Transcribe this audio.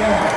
Yeah.